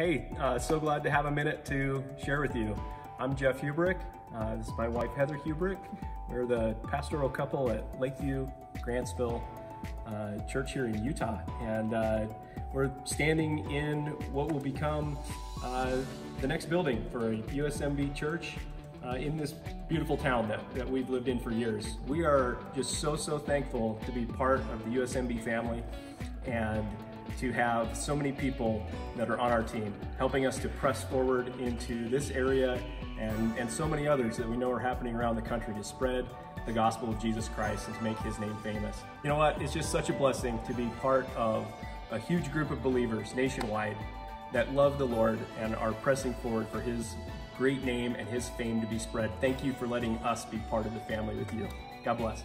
Hey, uh, so glad to have a minute to share with you. I'm Jeff Hubrich. Uh, this is my wife, Heather Hubrich. We're the pastoral couple at Lakeview, Grantsville uh, Church here in Utah. And uh, we're standing in what will become uh, the next building for a USMB church uh, in this beautiful town that, that we've lived in for years. We are just so, so thankful to be part of the USMB family and to have so many people that are on our team helping us to press forward into this area and, and so many others that we know are happening around the country to spread the gospel of Jesus Christ and to make his name famous. You know what? It's just such a blessing to be part of a huge group of believers nationwide that love the Lord and are pressing forward for his great name and his fame to be spread. Thank you for letting us be part of the family with you. God bless.